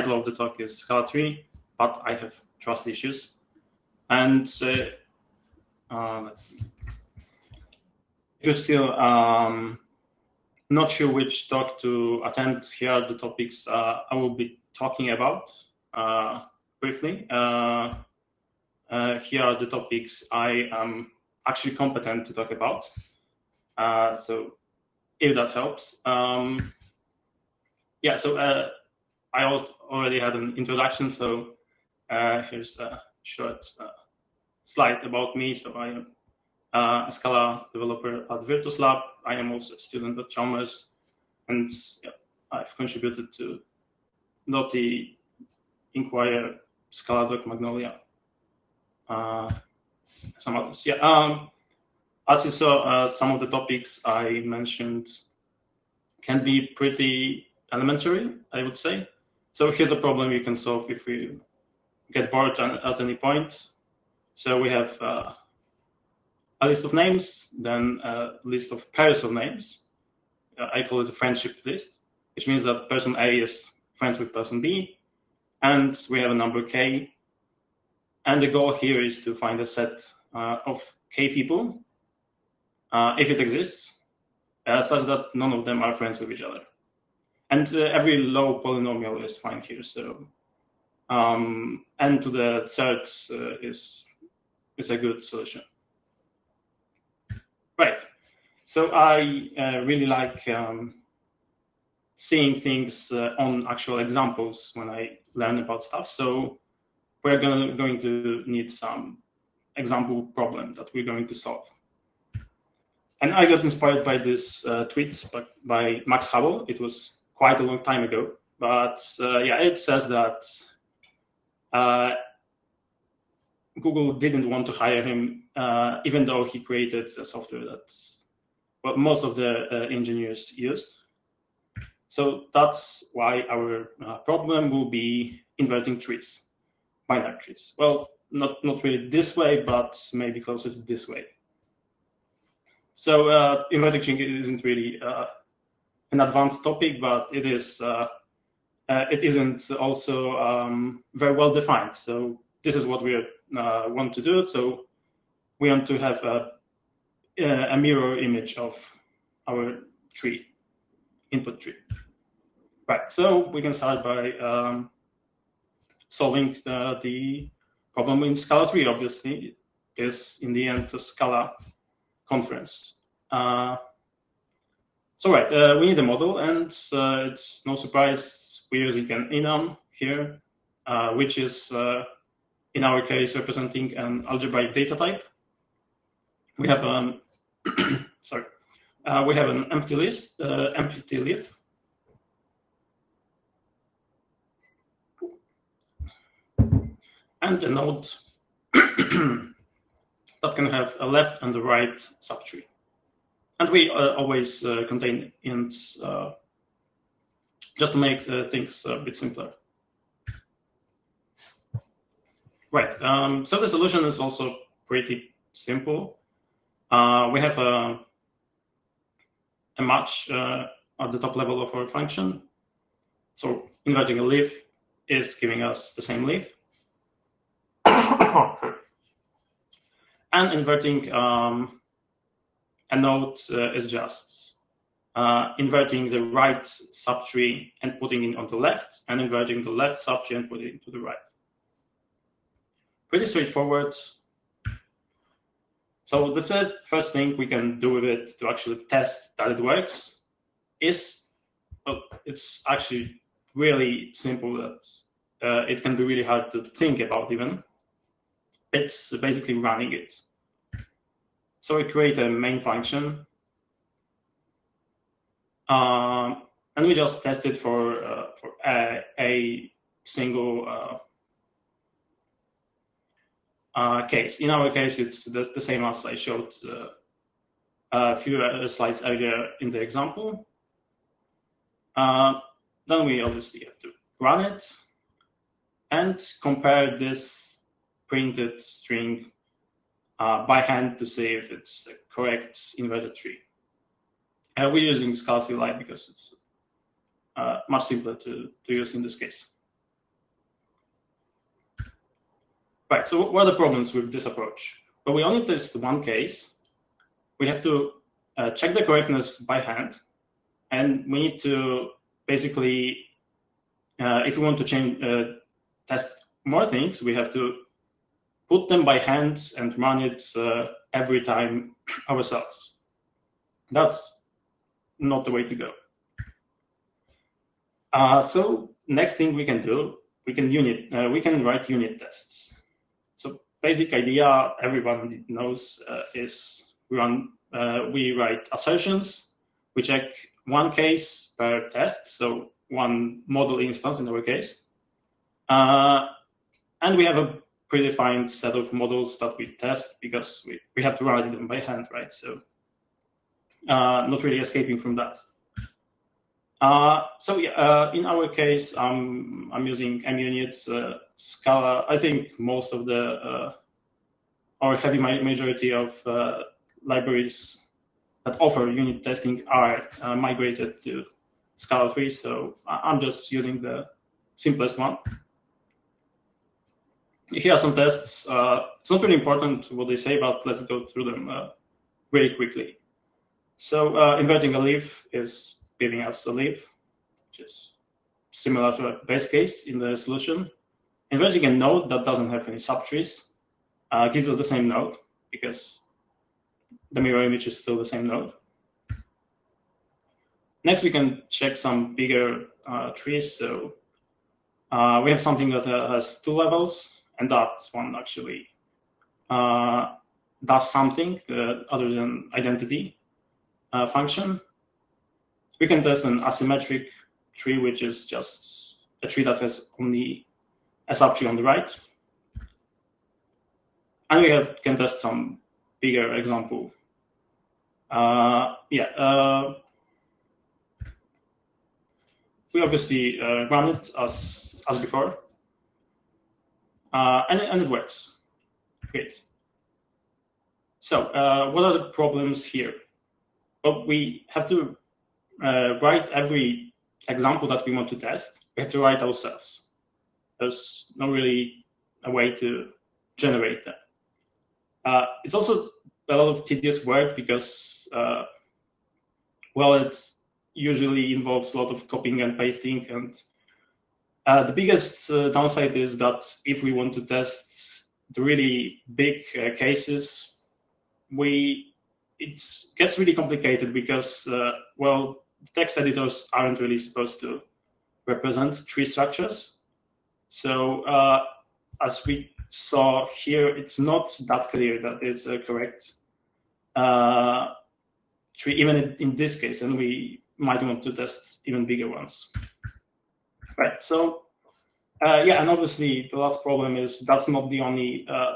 title of the talk is Scala 3, but I have trust issues. And uh, uh, if you're still um, not sure which talk to attend, here are the topics uh, I will be talking about uh, briefly. Uh, uh, here are the topics I am actually competent to talk about. so if that helps. Um, yeah, so I already had an introduction, so here's a short slide about me. So I am uh, a Scala developer at VirtusLab. I am also a student at Chalmers, and yeah, I've contributed to Dotty, Inkuire, Scala Doc Magnolia, uh, some others. Yeah. Um, as you saw, uh, some of the topics I mentioned can be pretty elementary, I would say. So here's a problem you can solve if we get bored at any point. So we have uh, a list of names, then a list of pairs of names. Uh, I call it a friendship list, which means that person A is friends with person B, and we have a number k. And the goal here is to find a set uh, of k people, uh, if it exists, uh, such that none of them are friends with each other. And uh, every low polynomial is fine here. So um, n to the third uh, is is a good solution. Right. So I uh, really like um, seeing things uh, on actual examples when I learn about stuff. So we're gonna, going to need some example problem that we're going to solve. And I got inspired by this uh, tweet by, by, Max Howell. It was quite a long time ago, but uh, yeah, it says that uh, Google didn't want to hire him, uh, even though he created a software that's what most of the engineers used. So that's why our uh, problem will be inverting trees, binary trees. Well, not, not really this way, but maybe closer to this way. So uh, inverting tree isn't really uh, an advanced topic, but it is. Uh, it isn't also um, very well defined. So this is what we uh, want to do. So we want to have a, a mirror image of our tree, input tree. Right, so we can start by um, solving uh, the problem in Scala 3, obviously, is in the end a Scala conference. Uh, so right, uh, we need a model, and uh, it's no surprise we're using an enum here, uh, which is uh, in our case, representing an algebraic data type. We have um, sorry, uh, we have an empty list, uh, empty leaf. And a node that can have a left and a right subtree. And we uh, always uh, contain ints uh, just to make things a bit simpler. Right. Um, so the solution is also pretty simple. We have a, a match at the top level of our function. So inverting a leaf is giving us the same leaf. and inverting um, a node uh, is just uh, inverting the right subtree and putting it on the left, and inverting the left subtree and putting it to the right pretty straightforward. So the third first thing we can do with it to actually test that it works is, well, it's actually really simple that uh, it can be really hard to think about even. It's basically running it. So we create a main function. Um, and we just test it for, uh, for a, a single uh, uh, case. In our case, it's the, the same as I showed uh, a few uh, slides earlier in the example. Uh, then we obviously have to run it and compare this printed string uh, by hand to see if it's the correct inverted tree. Uh, we're using Scala CLI because it's uh, much simpler to, to use in this case. Right, so what are the problems with this approach? Well, we only test one case. We have to uh, check the correctness by hand. And we need to basically, uh, if we want to change, uh, test more things, we have to put them by hand and run it uh, every time ourselves. That's not the way to go. Uh, so next thing we can do, we can unit, uh, we can write unit tests. So basic idea everyone knows uh, is we run, uh, we write assertions, we check one case per test, so one model instance in our case, uh, and we have a predefined set of models that we test because we, we have to write them by hand, right? So uh, not really escaping from that. Uh, so yeah, uh, in our case, um, I'm using MUnit, uh, Scala. I think most of the uh, or heavy majority of uh, libraries that offer unit testing are uh, migrated to Scala 3. So I'm just using the simplest one. Here are some tests. it's not really important what they say, but let's go through them very quickly. So inverting a leaf is giving us a leaf, which is similar to a base case in the solution. Inverting a node that doesn't have any subtrees uh, gives us the same node because the mirror image is still the same node. Next, we can check some bigger uh, trees. So uh, we have something that uh, has two levels, and that one actually uh, does something uh, other than identity function we can test an asymmetric tree, which is just a tree that has only a subtree on the right. And we have, can test some bigger example. Uh, yeah, uh, we obviously uh, run it as as before, uh, and, and it works. Great. So, uh, what are the problems here? Well, we have to uh, write every example that we want to test, we have to write ourselves. There's not really a way to generate that. Uh, it's also a lot of tedious work because, uh, well, it usually involves a lot of copying and pasting. And uh, the biggest uh, downside is that if we want to test the really big uh, cases, we it gets really complicated because, well, text editors aren't really supposed to represent tree structures. So uh, as we saw here, it's not that clear that it's a correct uh, tree, even in, this case, and we might want to test even bigger ones. Right, so uh, yeah, and obviously the last problem is that's not the only uh,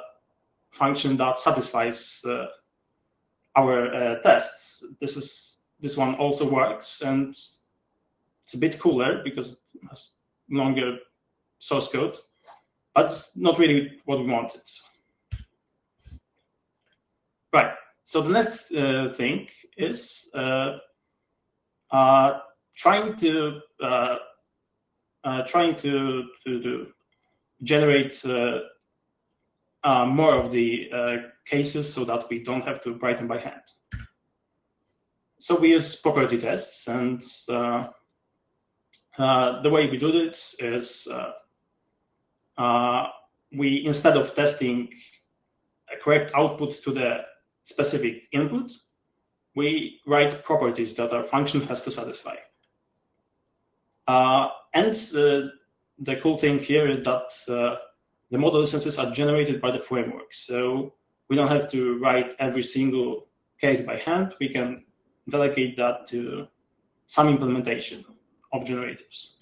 function that satisfies uh, our uh, tests. This is this one also works and it's a bit cooler because it has longer source code, but it's not really what we wanted. Right. So the next uh, thing is uh, trying to trying to to, to generate uh, more of the cases so that we don't have to write them by hand so we use property tests, and uh, uh, the way we do this is uh, uh, we instead of testing a correct output to the specific input, we write properties that our function has to satisfy. Uh, and the cool thing here is that the model instances are generated by the framework. So we don't have to write every single case by hand. We can delegate that to some implementation of generators.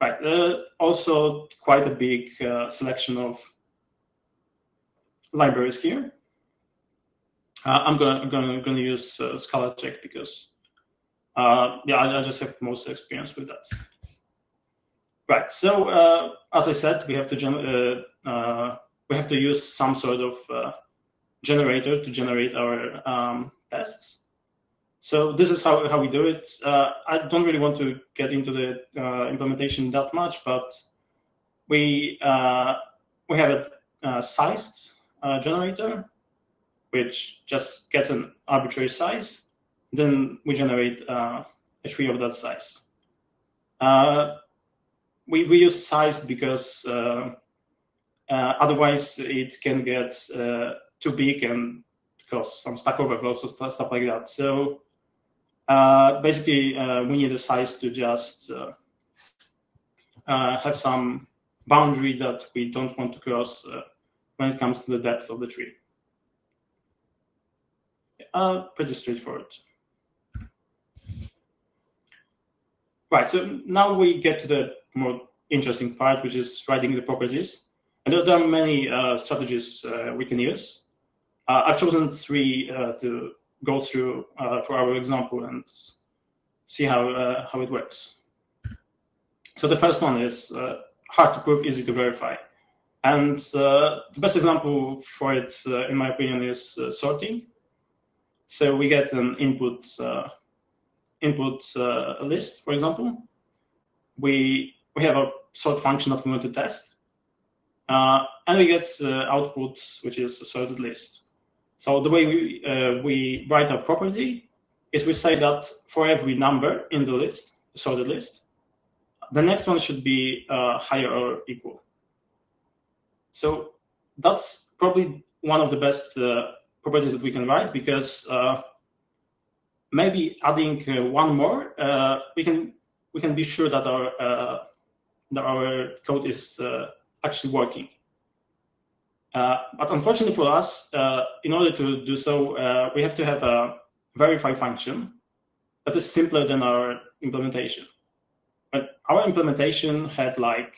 Right. Uh, also, quite a big uh, selection of libraries here. Uh, I'm gonna gonna use uh, ScalaCheck because uh, yeah, I, I, just have most experience with that. Right. So uh, as I said, we have to we have to use some sort of generator to generate our um, tests. So this is how, how we do it. Uh, I don't really want to get into the uh, implementation that much, but we uh, we have a, sized uh, generator, which just gets an arbitrary size. Then we generate uh, a tree of that size. Uh, we, we use size because uh, uh, otherwise it can get too big and cause some stack overflows or stuff, stuff like that. So basically, we need a size to just have some boundary that we don't want to cross uh, when it comes to the depth of the tree. Uh, pretty straightforward. Right, so now we get to the more interesting part, which is writing the properties. And there, are many uh, strategies uh, we can use. Uh, I've chosen three uh, to go through for our example and see how, how it works. So the first one is hard to prove, easy to verify. And uh, the best example for it, uh, in my opinion, is uh, sorting. So we get an input uh, input uh, list, for example. We we have a sort function that we want to test, uh, and we get output, which is a sorted list. So the way we we write our property is we say that for every number in the list, the sorted list, the next one should be uh, higher or equal. So that's probably one of the best uh, properties that we can write because uh, maybe adding uh, one more, uh, we can we can be sure that our uh, that our code is actually working. but unfortunately for us, in order to do so, we have to have a verify function that is simpler than our implementation. But our implementation had like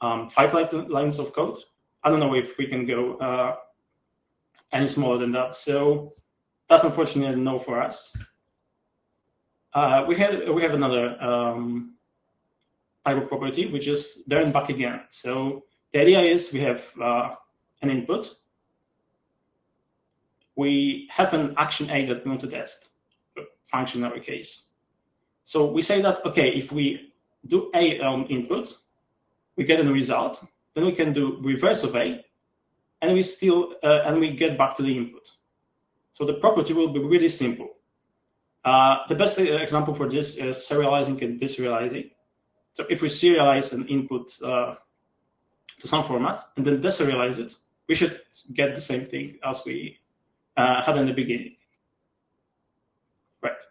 um, five lines of code. I don't know if we can go uh, any smaller than that. So that's unfortunately no for us. Uh, we had we have another um, type of property, which is there and back again. So the idea is we have uh, an input. We have an action A that we want to test, function in our case. So we say that, okay, if we do A on input, we get a result, then we can do reverse of A, and we still, uh, and we get back to the input. So the property will be really simple. Uh, the best example for this is serializing and deserializing. So if we serialize an input uh, to some format and then deserialize it, we should get the same thing as we uh, had in the beginning. Right.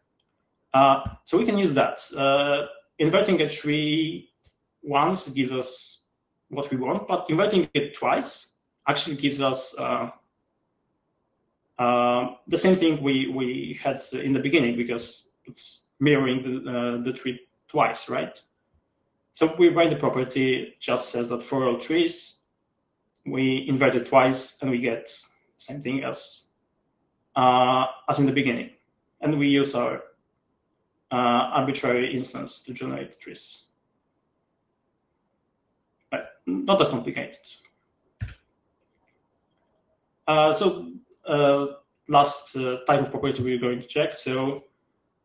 Uh, so we can use that. Uh, inverting a tree once gives us what we want, but inverting it twice actually gives us uh the same thing we, we had in the beginning because it's mirroring the, uh, the tree twice, right? So we write the property just says that for all trees, we invert it twice and we get the same thing as, uh, as in the beginning. And we use our uh, arbitrary instance to generate trees. But not as complicated. Uh, so last uh, type of property we're going to check. So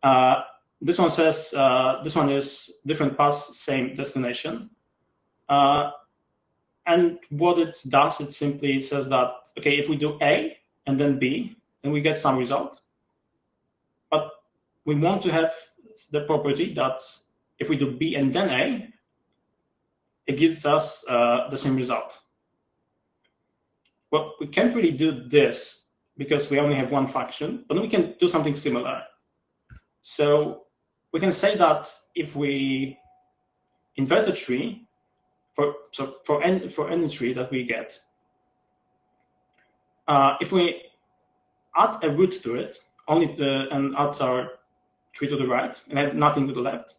uh, this one says uh, this one is different paths, same destination. and what it does, it simply says that, okay, if we do A and then B, then we get some result. But we want to have the property that if we do B and then A, it gives us uh, the same result. Well, we can't really do this because we only have one function, but we can do something similar. So we can say that if we invert a tree, for, so for, any, for any tree that we get, uh, if we add a root to it, only the, and add our tree to the right and add nothing to the left,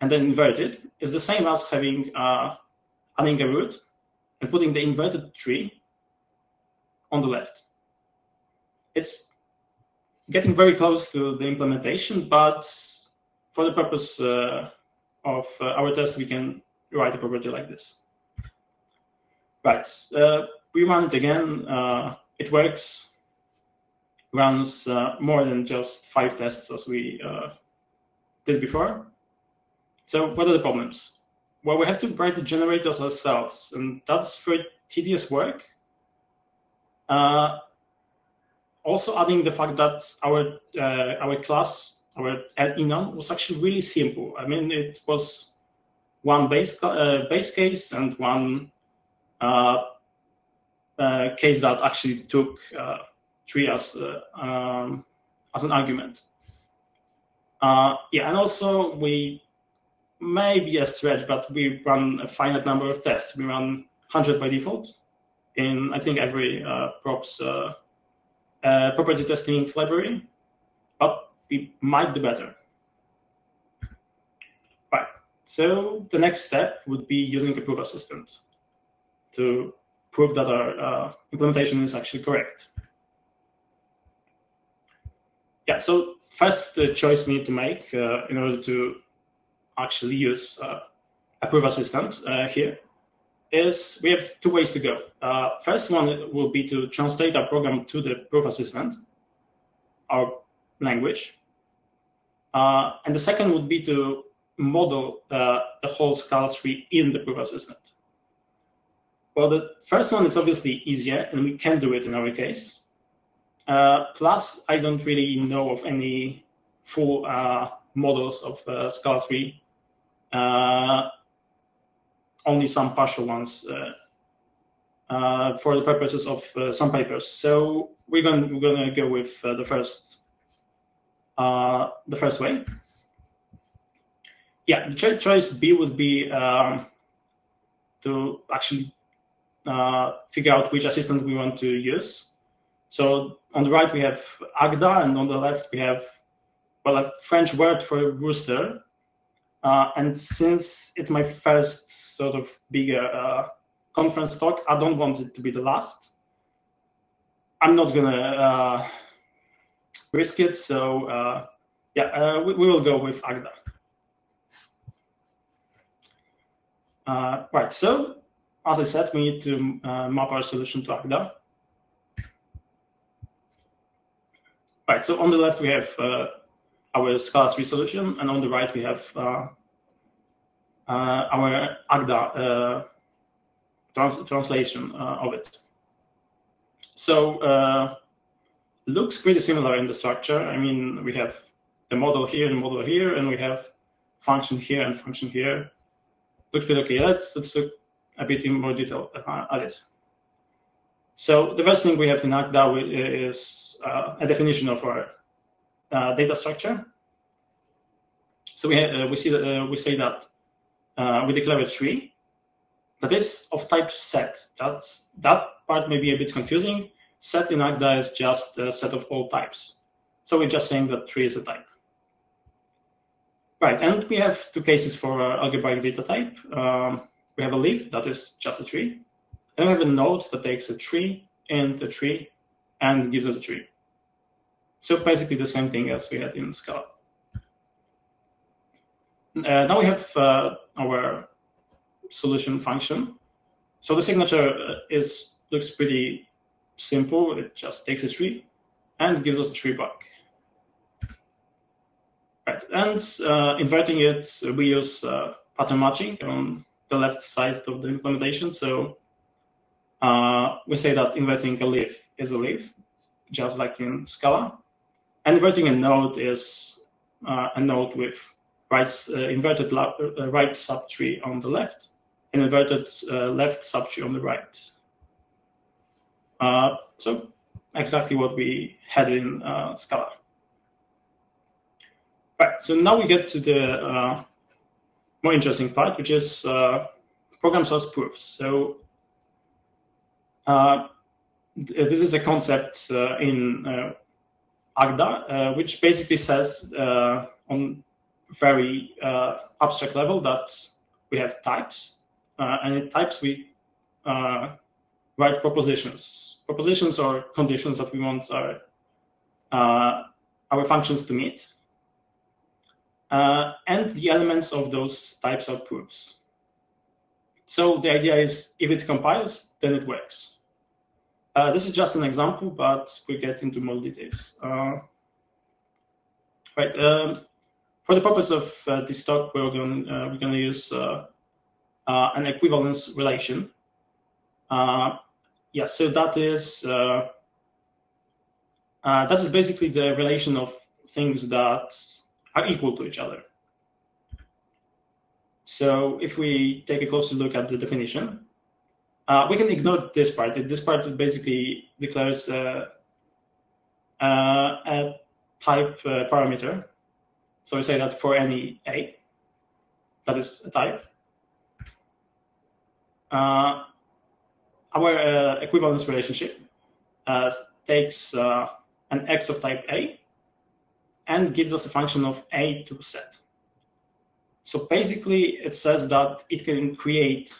and then invert it, is the same as having uh, adding a root and putting the inverted tree on the left. It's getting very close to the implementation, but for the purpose uh, of uh, our test, we can write a property like this. Right, uh, we run it again. Uh, it works runs uh, more than just five tests as we uh, did before. So what are the problems? well, we have to write the generators ourselves, and that's very tedious work. Uh, also adding the fact that our uh, our class, our enum, was actually really simple. I mean, it was one base uh, base case and one uh, uh, case that actually took uh, tree as um, as an argument. yeah, and also we may be a stretch, but we run a finite number of tests. We run 100 by default in I think every props uh, property testing library, but we might do better. Right. So the next step would be using a proof assistant to prove that our uh, implementation is actually correct. Yeah, so first the choice we need to make uh, in order to actually use uh, a proof assistant uh, here is we have two ways to go. Uh, first one will be to translate our program to the proof assistant, our language. Uh, and the second would be to model uh, the whole Scala tree in the proof assistant. Well, the first one is obviously easier, and we can do it in our case. Uh, plus, I don't really know of any full uh, models of uh, Scala tree only some partial ones uh, uh, for the purposes of uh, some papers. So we're going we're going to go with the first the first way. Yeah, the cho choice B would be um, to actually figure out which assistant we want to use. So on the right we have Agda, and on the left we have well a French word for rooster, uh, and since it's my first sort of bigger uh, conference talk, I don't want it to be the last. I'm not gonna uh, risk it, so uh, yeah, uh, we, we, will go with Agda. Uh, right, so as I said, we need to map our solution to Agda. Right, so on the left we have our Scala 3 solution, and on the right we have uh, uh, our Agda uh, trans translation uh, of it. So looks pretty similar in the structure. I mean, we have the model here and model here, and we have function here and function here. Looks pretty okay. Let's let's look a bit in more detail at it. So the first thing we have in Agda is uh, a definition of our data structure. So we uh, we see that uh, we say that uh, we declare a tree that is of type set. That's that part may be a bit confusing. Set in Agda is just a set of all types. So we're just saying that tree is a type. Right, and we have two cases for uh, algebraic data type. Um, we have a leaf that is just a tree, and we have a node that takes a tree and a tree and gives us a tree. So basically the same thing as we had in Scala. Uh, now we have uh, our solution function. So the signature uh, is looks pretty simple. It just takes a tree and gives us a tree back. Right, and uh, inverting it, we use uh, pattern matching on the left side of the implementation. So uh, we say that inverting a leaf is a leaf, just like in Scala. Inverting a node is uh, a node with right uh, inverted uh, right subtree on the left and inverted uh, left subtree on the right. Uh, so exactly what we had in uh, Scala. Right, so now we get to the uh, more interesting part, which is program source proofs. So this is a concept in Agda, which basically says on very uh, abstract level that we have types, uh, and in types we uh, write propositions. Propositions are conditions that we want our uh, our functions to meet, uh, and the elements of those types are proofs. So the idea is, if it compiles, then it works. Uh, this is just an example, but we get into more details. right. Um, for the purpose of uh, this talk, we're going uh, we're going to use uh, uh, an equivalence relation. Uh, yeah, so that is uh, uh, that is basically the relation of things that are equal to each other. So if we take a closer look at the definition, uh, we can ignore this part. This part basically declares uh, uh, a type uh, parameter. So we say that for any a, that is a type, uh, our equivalence relationship takes an x of type a and gives us a function of a to set. So basically, it says that it can create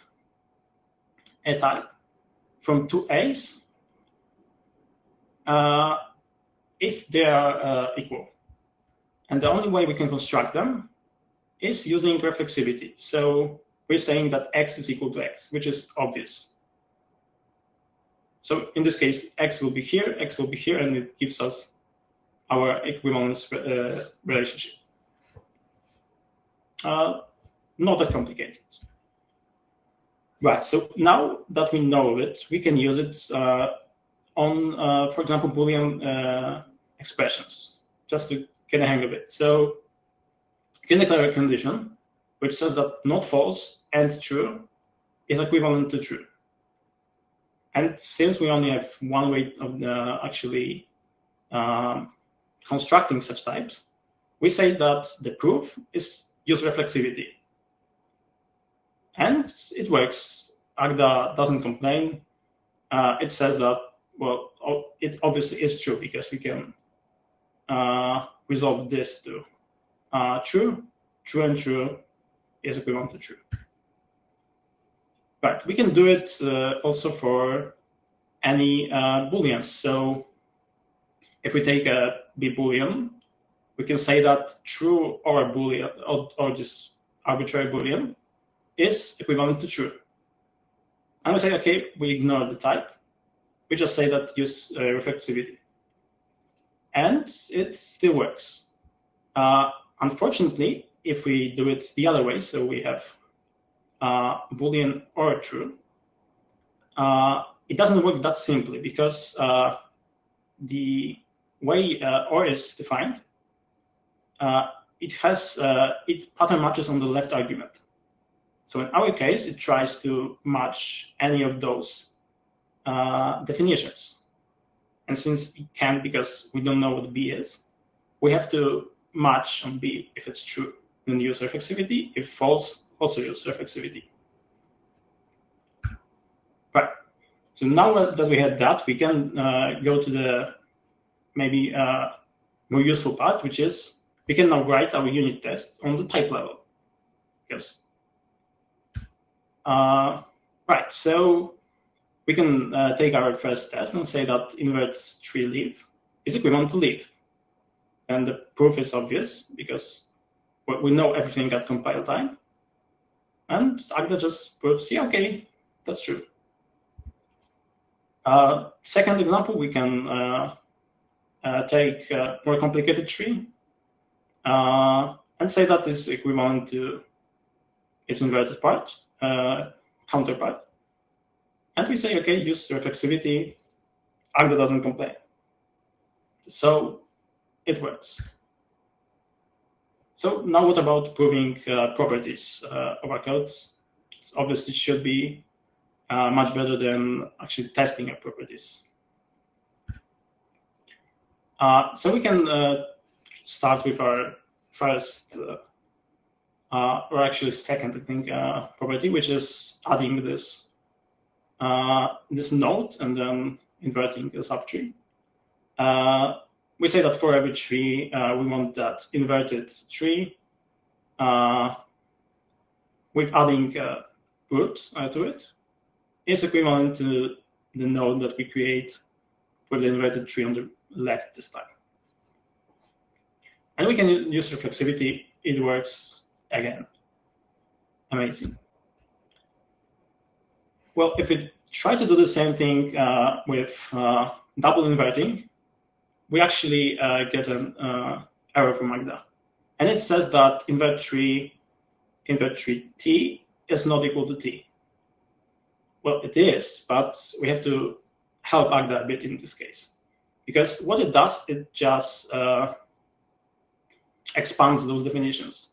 a type from two a's uh, if they are uh, equal. And the only way we can construct them is using reflexivity. So we're saying that x is equal to x, which is obvious. So in this case, x will be here, x will be here, and it gives us our equivalence uh, relationship. Uh, not that complicated. Right, so now that we know it, we can use it uh, on, uh, for example, Boolean uh, expressions, just to get a hang of it. So you can declare a condition which says that not false and true is equivalent to true. And since we only have one way of uh, actually um, constructing such types, we say that the proof is use reflexivity. And it works. Agda doesn't complain. Uh, it says that, well, it obviously is true because we can uh, resolve this to uh, true. True and true is equivalent to true. Right, we can do it uh, also for any uh, booleans. So if we take a b boolean, we can say that true or a boolean or, or just arbitrary boolean is equivalent to true. And we say, okay, we ignore the type. We just say that use uh, reflexivity. And it still works. Uh, unfortunately, if we do it the other way, so we have uh, Boolean or true, uh, it doesn't work that simply because uh, the way uh, or is defined, it has it pattern matches on the left argument. So in our case, it tries to match any of those definitions. And since it can't because we don't know what B is, we have to match on B if it's true, then use reflexivity. If false, also use reflexivity. Right. So now that we had that, we can uh, go to the maybe uh, more useful part, which is we can now write our unit test on the type level. Yes. Uh, right. So we can uh, take our first test and say that invert tree leaf is equivalent to leaf. And the proof is obvious because we know everything at compile time. And Agda just proves, yeah, okay, that's true. Uh, second example, we can uh, uh, take a more complicated tree uh, and say that is equivalent to its inverted part, uh, counterpart. And we say, okay, use reflexivity. Agda doesn't complain. So it works. So now what about proving uh, properties uh, of our code? Obviously should be uh, much better than actually testing our properties. Uh, so we can uh, start with our first, uh Uh, or actually second, I think, uh, property, which is adding this uh, this node and then inverting a subtree. Uh, we say that for every tree, uh, we want that inverted tree with adding root to it is equivalent to the node that we create for the inverted tree on the left this time. And we can use reflexivity. It works again. Amazing. Well, if we try to do the same thing uh, with uh, double inverting, we actually uh, get an uh, error from Agda. And it says that invert tree, invert tree t is not equal to t. Well, it is, but we have to help Agda a bit in this case. Because what it does, it just uh, expands those definitions.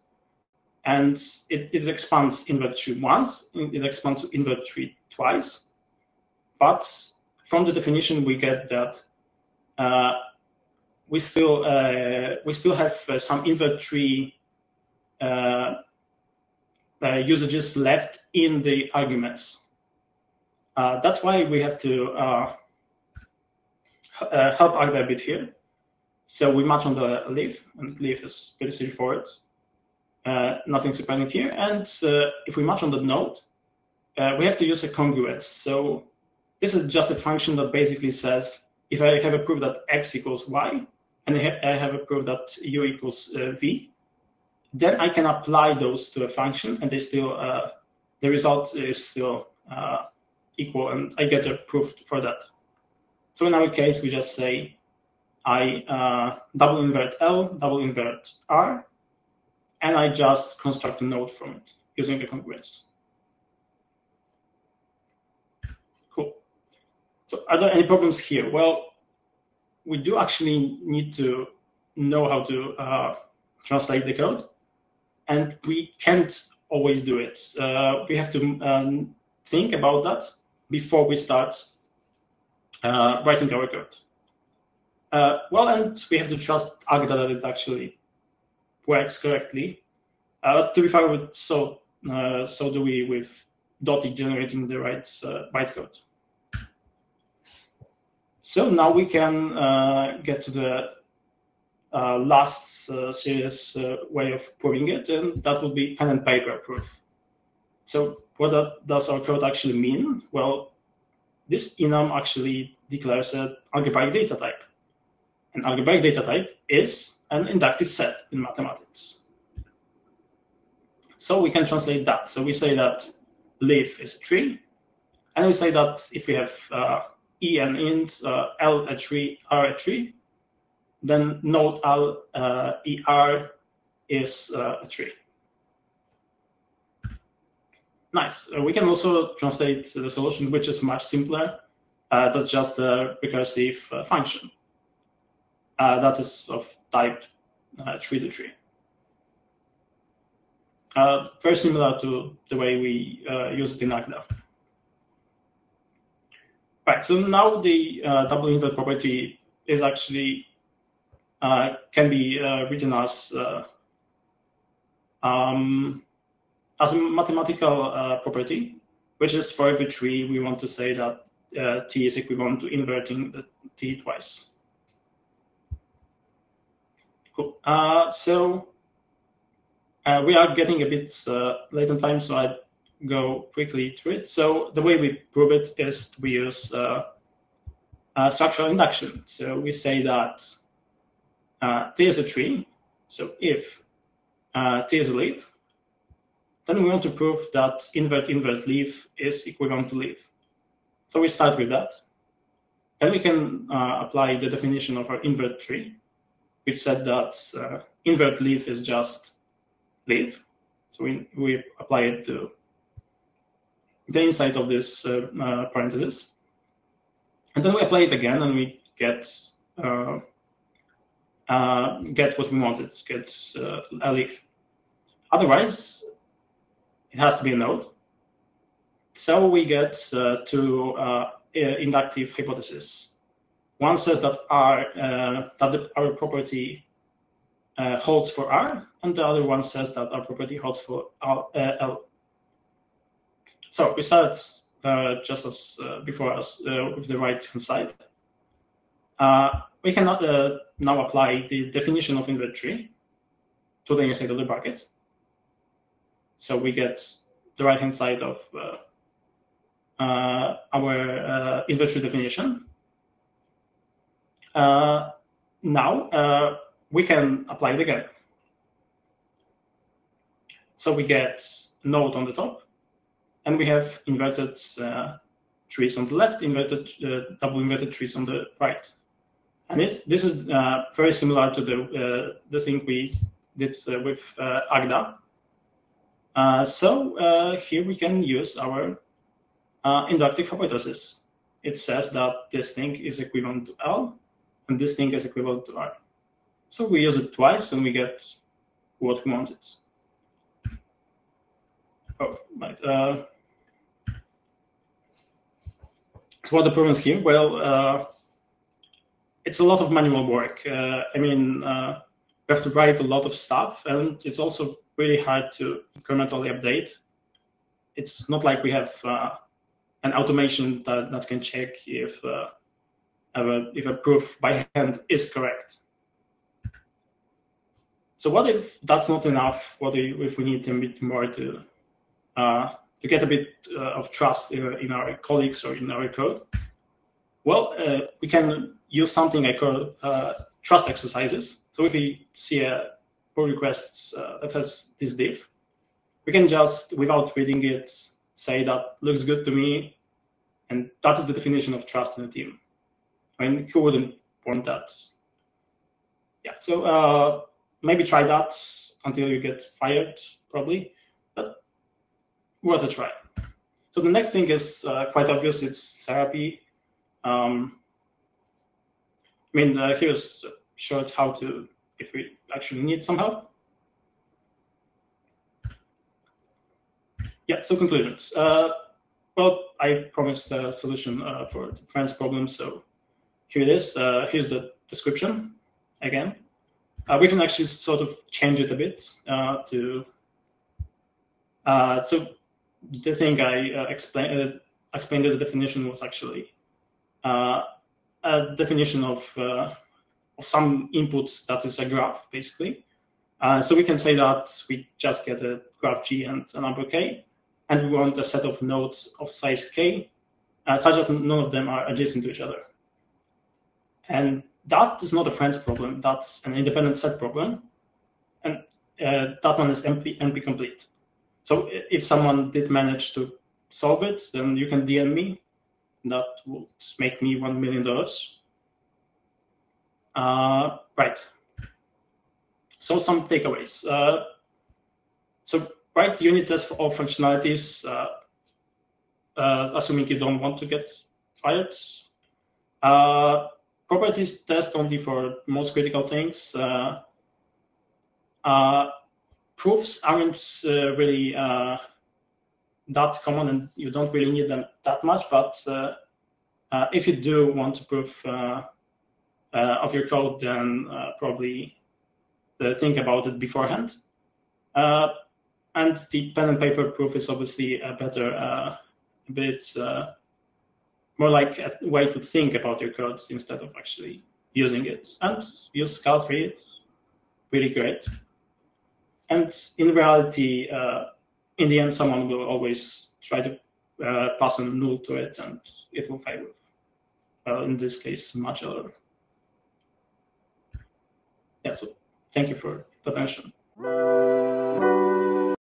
And it, it expands invert tree once, it expands invert tree twice. But from the definition, we get that uh, we still uh, we still have uh, some invert tree uh, uh, usages left in the arguments. Uh, that's why we have to help Agda a bit here. So we match on the leaf, and leaf is pretty straightforward. Uh, nothing surprising here. And uh, if we match on that node, uh, we have to use a congruence. So this is just a function that basically says if I have a proof that x equals y, and I have a proof that u equals uh, v, then I can apply those to a function, and they still uh, the result is still equal, and I get a proof for that. So in our case, we just say I double invert L, double invert R, and I just construct a node from it using the congruence. Cool. So are there any problems here? Well, we do actually need to know how to uh, translate the code, and we can't always do it. Uh, we have to um, think about that before we start uh, writing our code. Uh, well, and we have to trust Agda that it actually works correctly. Uh, to be fair, with, so uh, so do we with Dotty generating the right uh, bytecode. So now we can uh, get to the uh, last serious way of proving it, and that would be pen and paper proof. So what that, does our code actually mean? Well, this enum actually declares an algebraic data type. An algebraic data type is an inductive set in mathematics. So we can translate that. So we say that leaf is a tree, and we say that if we have uh, e and int, uh, l a tree, r a tree, then node l uh, er is uh, a tree. Nice. Uh, we can also translate the solution, which is much simpler. Uh, that's just a recursive function uh, that is of type uh, tree to tree. Uh, very similar to the way we uh, use it in Agda. Right, so now the uh, double invert property is actually uh, can be written as um, as a mathematical property, which is for every tree we want to say that t is equivalent to inverting the t twice. Uh, so uh, we are getting a bit uh, late on time, so I go quickly through it. So the way we prove it is we use structural induction. So we say that T is a tree. So if T is a leaf, then we want to prove that invert invert leaf is equivalent to leaf. So we start with that. Then we can uh, apply the definition of our invert tree which said that uh, invert leaf is just leaf. So we, we apply it to the inside of this uh, uh, parenthesis. And then we apply it again and we get uh, uh, get what we wanted, get uh, a leaf. Otherwise, it has to be a node. So we get to inductive hypothesis one says that R uh, that the, our property uh, holds for R, and the other one says that our property holds for L. Uh, L. So we start uh, just as uh, before us uh, with the right hand side. we can now apply the definition of invert tree to the inside of the bracket. So we get the right hand side of our invert tree definition uh, now uh, we can apply it again. So we get node on the top, and we have inverted uh, trees on the left, inverted uh, double inverted trees on the right. And it, this is uh, very similar to the uh, the thing we did with Agda. So here we can use our inductive hypothesis. It says that this thing is equivalent to L, and this thing is equivalent to R. So we use it twice, and we get what we wanted. Oh, right. Uh, so what the problems here? Well, uh, it's a lot of manual work. Uh, I mean, uh, we have to write a lot of stuff, and it's also really hard to incrementally update. It's not like we have uh, an automation that, that can check if uh, if a proof by hand is correct. So what if that's not enough? What if we need a bit more to uh, to get a bit uh, of trust in, in, our colleagues or in our code? Well, uh, we can use something I call uh, trust exercises. So if we see a pull request uh, that has this diff, we can just, without reading it, say that looks good to me, and that is the definition of trust in a team. I mean, who wouldn't want that? Yeah, so uh, maybe try that until you get fired, probably, but worth a try. So the next thing is uh, quite obvious, it's therapy. Um, I mean, uh, here's short how to, if we actually need some help. Yeah, so conclusions. Uh, well, I promised a solution uh, for the friends problem, so here it is. Uh, here's the description again. Uh, we can actually sort of change it a bit uh, to. Uh, so the thing I uh, explained explained the definition was actually uh, a definition of uh, of some inputs that is a graph, basically. so we can say that we just get a graph G and a number K, and we want a set of nodes of size K, such that none of them are adjacent to each other. And that is not a friends problem. That's an independent set problem, and uh, that one is NP, NP complete. So if someone did manage to solve it, then you can DM me. That would make me one million dollars. Uh, right. So some takeaways. Uh, so write unit tests for all functionalities, uh, uh, assuming you don't want to get fired. Properties test only for most critical things. Uh, uh, proofs aren't uh, really uh, that common and you don't really need them that much, but uh, if you do want to prove of your code, then probably think about it beforehand. and the pen and paper proof is obviously a better, a bit more like a way to think about your code instead of actually using it. And use Scout Read, really great. And in reality, uh, in the end, someone will always try to uh, pass a null to it, and it will fail with, uh, in this case, much other. Yeah, so thank you for attention.